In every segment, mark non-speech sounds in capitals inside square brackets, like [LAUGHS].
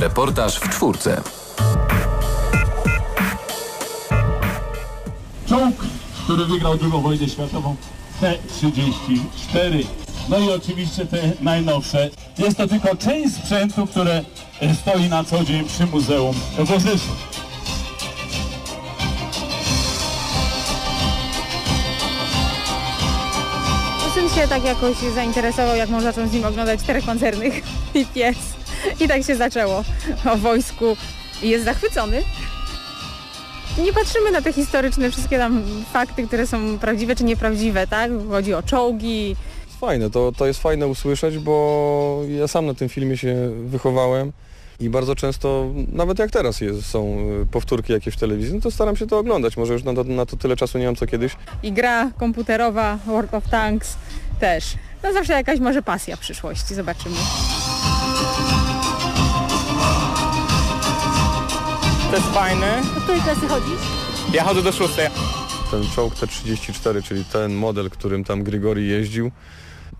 Reportaż w czwórce. Czołg, który wygrał II wojnę światową T-34. No i oczywiście te najnowsze. Jest to tylko część sprzętu, które stoi na co dzień przy Muzeum w Orzyszu. Syn się tak jakoś zainteresował, jak można zacząć z nim oglądać czterech koncernych [LAUGHS] i pies. I tak się zaczęło o wojsku. I jest zachwycony. Nie patrzymy na te historyczne wszystkie tam fakty, które są prawdziwe czy nieprawdziwe, tak? Chodzi o czołgi. Fajne, to, to jest fajne usłyszeć, bo ja sam na tym filmie się wychowałem i bardzo często, nawet jak teraz jest, są y, powtórki jakieś w telewizji, no to staram się to oglądać. Może już na to, na to tyle czasu nie mam co kiedyś. I gra komputerowa World of Tanks też. No zawsze jakaś może pasja w przyszłości, zobaczymy. To jest fajne. Do której klasy chodzisz? Ja chodzę do szóstej. Ten czołg T-34, czyli ten model, którym tam Grigori jeździł.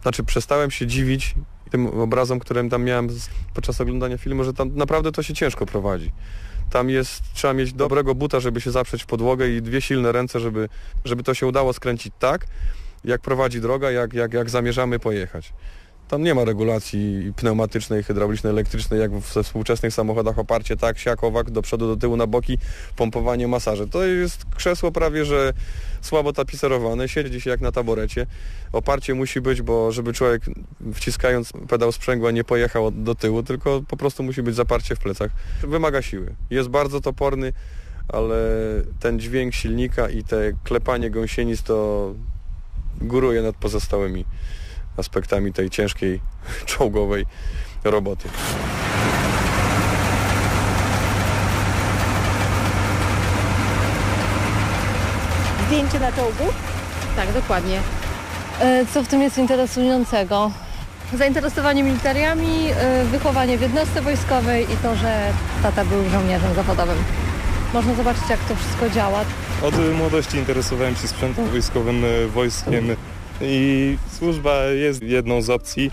Znaczy przestałem się dziwić tym obrazom, którym tam miałem z- podczas oglądania filmu, że tam naprawdę to się ciężko prowadzi. Tam jest, trzeba mieć dobrego buta, żeby się zaprzeć w podłogę i dwie silne ręce, żeby, żeby to się udało skręcić tak, jak prowadzi droga, jak, jak, jak zamierzamy pojechać. Tam nie ma regulacji pneumatycznej, hydraulicznej, elektrycznej, jak we współczesnych samochodach, oparcie tak, siak, owak, do przodu, do tyłu, na boki, pompowanie, masaże. To jest krzesło prawie, że słabo tapicerowane, siedzi się jak na taborecie. Oparcie musi być, bo żeby człowiek wciskając pedał sprzęgła nie pojechał do tyłu, tylko po prostu musi być zaparcie w plecach. Wymaga siły. Jest bardzo toporny, ale ten dźwięk silnika i te klepanie gąsienic to góruje nad pozostałymi aspektami tej ciężkiej [LAUGHS] czołgowej roboty. Zdjęcie na czołgu? Tak, dokładnie. E, Co w tym jest interesującego? Zainteresowanie militariami, e, wychowanie w jednostce wojskowej i to, że tata był żołnierzem zawodowym. Można zobaczyć, jak to wszystko działa. Od młodości interesowałem się sprzętem wojskowym, e, wojskiem i służba jest jedną z opcji.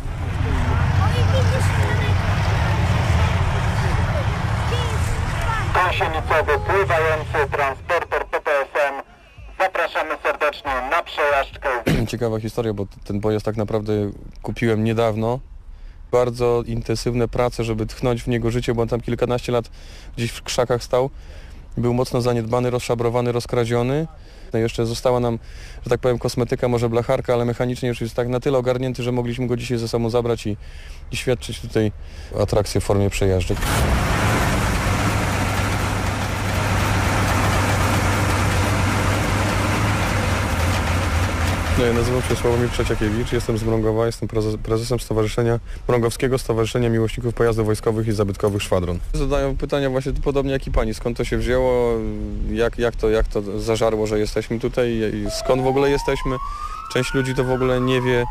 Gąsienicowy pływający transporter PPSM. Zapraszamy serdecznie na przejażdżkę. [CLEARS THROAT] Ciekawa historia, bo ten pojazd tak naprawdę kupiłem niedawno. Bardzo intensywne prace, żeby tchnąć w niego życie, bo on tam kilkanaście lat gdzieś w krzakach stał. Był mocno zaniedbany, rozszabrowany, rozkradziony. I jeszcze została nam, że tak powiem, kosmetyka, może blacharka, ale mechanicznie już jest tak na tyle ogarnięty, że mogliśmy go dzisiaj ze sobą zabrać i, i świadczyć tutaj atrakcję w formie przejażdżek. No, ja nazywam się Sławomir Trzeciakiewicz, jestem z Mrągowa, jestem prezes- prezesem Stowarzyszenia Mrągowskiego Stowarzyszenia Miłośników Pojazdów Wojskowych i Zabytkowych Szwadron. Zadają pytania właśnie podobnie jak i Pani, skąd to się wzięło, jak, jak, to, jak to zażarło, że jesteśmy tutaj skąd w ogóle jesteśmy. Część ludzi to w ogóle nie wie,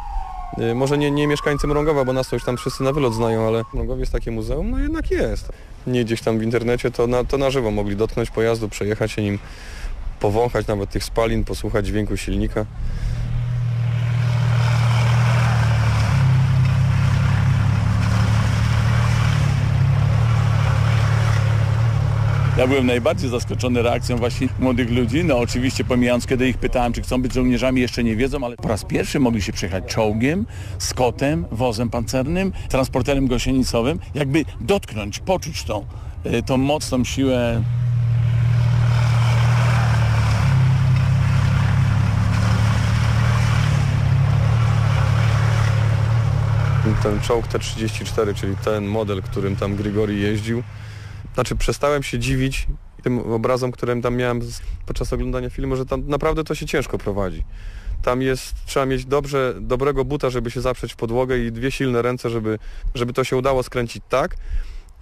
y, może nie, nie mieszkańcy Mrągowa, bo nas to już tam wszyscy na wylot znają, ale Mrągowie jest takie muzeum, no jednak jest. Nie gdzieś tam w internecie, to na, to na żywo mogli dotknąć pojazdu, przejechać się nim, powąchać nawet tych spalin, posłuchać dźwięku silnika. Ja byłem najbardziej zaskoczony reakcją właśnie młodych ludzi. No oczywiście pomijając, kiedy ich pytałem, czy chcą być żołnierzami, jeszcze nie wiedzą, ale po raz pierwszy mogli się przejechać czołgiem, skotem, wozem pancernym, transporterem gąsienicowym, jakby dotknąć, poczuć tą, y, tą mocną siłę ten czołg T-34, czyli ten model, którym tam Grigori jeździł. Znaczy przestałem się dziwić tym obrazom, którym tam miałem podczas oglądania filmu, że tam naprawdę to się ciężko prowadzi. Tam jest, trzeba mieć dobrze, dobrego buta, żeby się zaprzeć w podłogę i dwie silne ręce, żeby, żeby to się udało skręcić tak,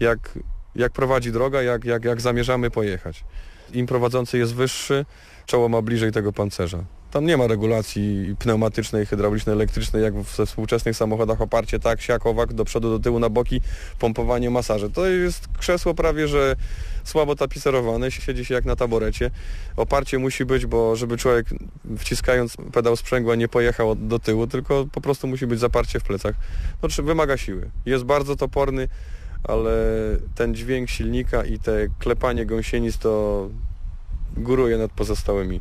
jak, jak prowadzi droga, jak, jak, jak zamierzamy pojechać. Im prowadzący jest wyższy, czoło ma bliżej tego pancerza. Tam nie ma regulacji pneumatycznej, hydraulicznej, elektrycznej, jak we współczesnych samochodach, oparcie tak, siak, owak, do przodu, do tyłu, na boki, pompowanie, masaże. To jest krzesło prawie, że słabo tapicerowane, siedzi się jak na taborecie. Oparcie musi być, bo żeby człowiek wciskając pedał sprzęgła nie pojechał do tyłu, tylko po prostu musi być zaparcie w plecach. No, wymaga siły. Jest bardzo toporny, ale ten dźwięk silnika i te klepanie gąsienic to góruje nad pozostałymi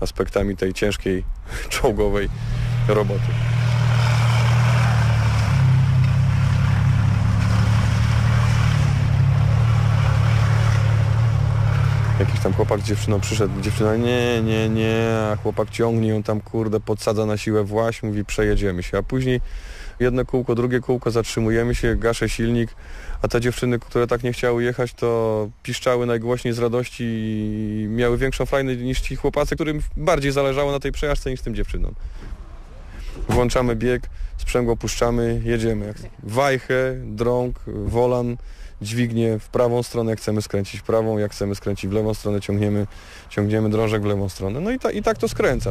aspektami tej ciężkiej [LAUGHS] czołgowej roboty. Jakiś tam chłopak z dziewczyną przyszedł, dziewczyna nie, nie, nie, a chłopak ciągnie ją tam, kurde, podsadza na siłę właś, mówi przejedziemy się, a później jedno kółko, drugie kółko, zatrzymujemy się, gaszę silnik, a te dziewczyny, które tak nie chciały jechać, to piszczały najgłośniej z radości i miały większą frajdę niż ci chłopacy, którym bardziej zależało na tej przejażdżce niż tym dziewczynom. Włączamy bieg, sprzęgło puszczamy, jedziemy. Wajchę, drąg, wolan, dźwignię w prawą stronę, jak chcemy skręcić w prawą, jak chcemy skręcić w lewą stronę, ciągniemy, ciągniemy drążek w lewą stronę. No i, ta, i tak to skręca.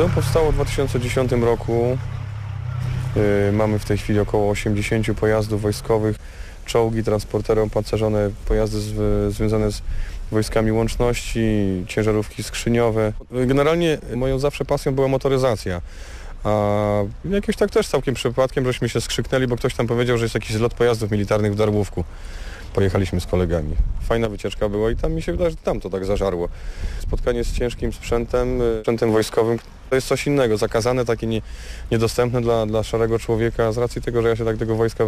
Muzeum powstało w 2010 roku. Yy, mamy w tej chwili około 80 pojazdów wojskowych, czołgi, transportery opancerzone, pojazdy z, związane z wojskami łączności, ciężarówki skrzyniowe. Generalnie moją zawsze pasją była motoryzacja. A jakieś tak też całkiem przypadkiem, żeśmy się skrzyknęli, bo ktoś tam powiedział, że jest jakiś zlot pojazdów militarnych w Darłówku. Pojechaliśmy z kolegami. Fajna wycieczka była i tam mi się wydaje, że tam to tak zażarło. Spotkanie z ciężkim sprzętem, y, sprzętem wojskowym, to jest coś innego, zakazane, takie nie, niedostępne dla, dla szarego człowieka z racji tego, że ja się tak tego wojska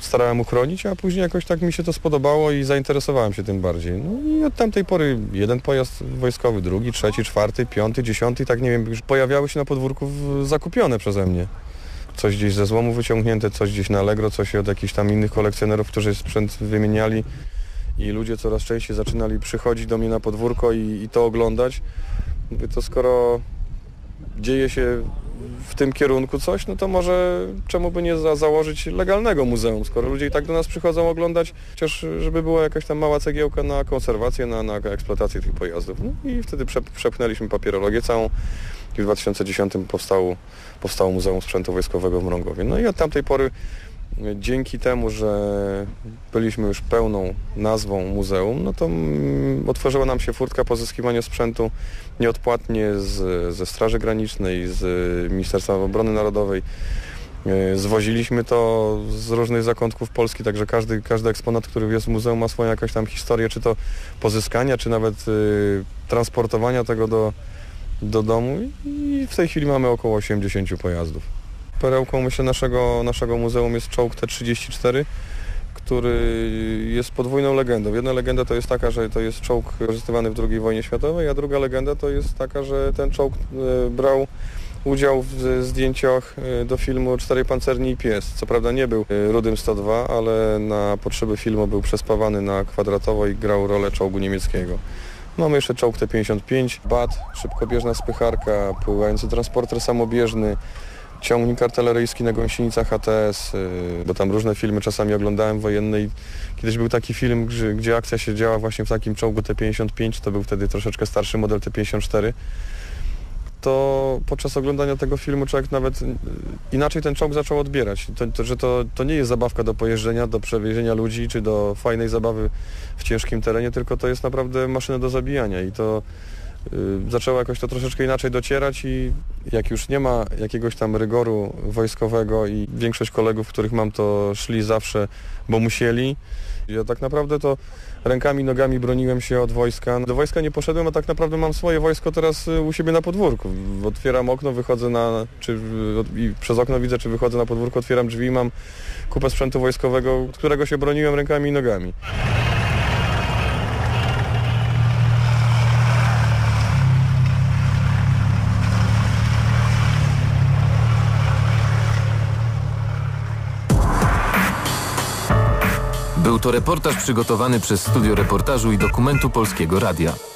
starałem uchronić, a później jakoś tak mi się to spodobało i zainteresowałem się tym bardziej. No i od tamtej pory jeden pojazd wojskowy, drugi, trzeci, czwarty, piąty, dziesiąty, tak nie wiem, już pojawiały się na podwórku zakupione przeze mnie. Coś gdzieś ze złomu wyciągnięte, coś gdzieś na Allegro, coś od jakichś tam innych kolekcjonerów, którzy sprzęt wymieniali i ludzie coraz częściej zaczynali przychodzić do mnie na podwórko i, i to oglądać. Mówię, to skoro dzieje się w tym kierunku coś, no to może czemu by nie za założyć legalnego muzeum, skoro ludzie i tak do nas przychodzą oglądać, chociaż żeby była jakaś tam mała cegiełka na konserwację, na, na eksploatację tych pojazdów. No i wtedy prze, przepchnęliśmy papierologię całą i w 2010 powstało, powstało Muzeum Sprzętu Wojskowego w Mrągowie. No i od tamtej pory dzięki temu, że byliśmy już pełną nazwą muzeum, no to mm, otworzyła nam się furtka pozyskiwania sprzętu nieodpłatnie z, ze Straży Granicznej, z Ministerstwa Obrony Narodowej. E, Zwoziliśmy to z różnych zakątków Polski, także każdy, każdy eksponat, który jest w muzeum ma swoją jakąś tam historię, czy to pozyskania, czy nawet y, transportowania tego do, do domu i w tej chwili mamy około 80 pojazdów. Perełką myślę naszego, naszego muzeum jest czołg T-34, który jest podwójną legendą. Jedna legenda to jest taka, że to jest czołg wykorzystywany w II wojnie światowej, a druga legenda to jest taka, że ten czołg e, brał udział w zdjęciach e, do filmu Czterej Pancerni i Pies. Co prawda nie był e, Rudym 102, ale na potrzeby filmu był przespawany na kwadratowo i grał rolę czołgu niemieckiego. Mamy jeszcze czołg T-55, BAT, szybkobieżna spycharka, pływający transporter samobieżny, ciągnik artyleryjski na gąsienicach HTS, yy, bo tam różne filmy czasami oglądałem wojenne i kiedyś był taki film, gdzie, gdzie akcja się działa właśnie w takim czołgu T-55, to był wtedy troszeczkę starszy model T-54 to podczas oglądania tego filmu człowiek nawet yy, inaczej ten czołg zaczął odbierać. To, to, że to, to nie jest zabawka do pojeżdżenia, do przewiezienia ludzi, czy do fajnej zabawy w ciężkim terenie, tylko to jest naprawdę maszyna do zabijania i to zaczęło jakoś to troszeczkę inaczej docierać i jak już nie ma jakiegoś tam rygoru wojskowego i większość kolegów, których mam, to szli zawsze, bo musieli. Ja tak naprawdę to rękami, nogami broniłem się od wojska. Do wojska nie poszedłem, a tak naprawdę mam swoje wojsko teraz y, u siebie na podwórku. Otwieram okno, wychodzę na, czy i przez okno widzę, czy wychodzę na podwórko, otwieram drzwi i mam kupę sprzętu wojskowego, od którego się broniłem rękami i nogami. To reportaż przygotowany przez Studio Reportażu i Dokumentu Polskiego Radia.